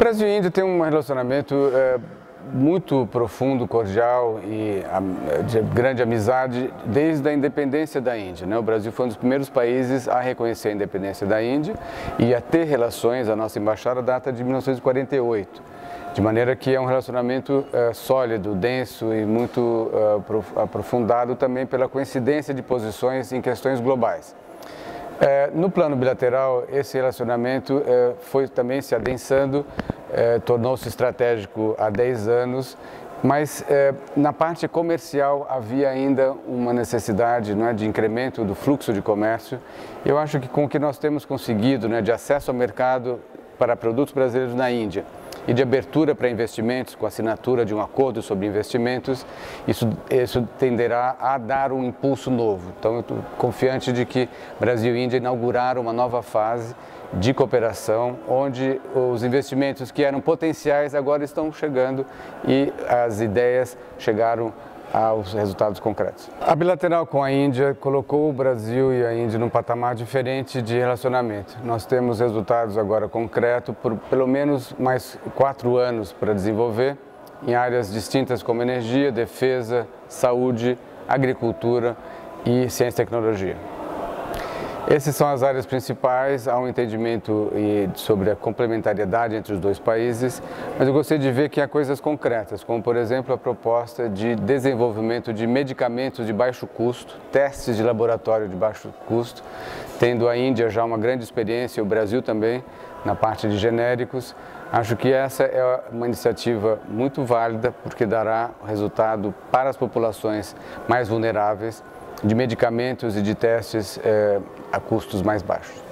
Brasil e Índia têm um relacionamento é, muito profundo, cordial e de grande amizade desde a independência da Índia. Né? O Brasil foi um dos primeiros países a reconhecer a independência da Índia e a ter relações, a nossa embaixada data de 1948. De maneira que é um relacionamento uh, sólido, denso e muito uh, aprofundado também pela coincidência de posições em questões globais. É, no plano bilateral, esse relacionamento é, foi também se adensando, é, tornou-se estratégico há 10 anos, mas é, na parte comercial havia ainda uma necessidade é, de incremento do fluxo de comércio. Eu acho que com o que nós temos conseguido né, de acesso ao mercado para produtos brasileiros na Índia, e de abertura para investimentos, com a assinatura de um acordo sobre investimentos, isso, isso tenderá a dar um impulso novo. Então, eu estou confiante de que Brasil e Índia inauguraram uma nova fase de cooperação, onde os investimentos que eram potenciais agora estão chegando e as ideias chegaram aos resultados concretos. A bilateral com a Índia colocou o Brasil e a Índia num patamar diferente de relacionamento. Nós temos resultados agora concretos por pelo menos mais quatro anos para desenvolver em áreas distintas como energia, defesa, saúde, agricultura e ciência e tecnologia. Essas são as áreas principais, há um entendimento sobre a complementariedade entre os dois países, mas eu gostaria de ver que há coisas concretas, como por exemplo a proposta de desenvolvimento de medicamentos de baixo custo, testes de laboratório de baixo custo, tendo a Índia já uma grande experiência, o Brasil também, na parte de genéricos. Acho que essa é uma iniciativa muito válida, porque dará resultado para as populações mais vulneráveis de medicamentos e de testes é, a custos mais baixos.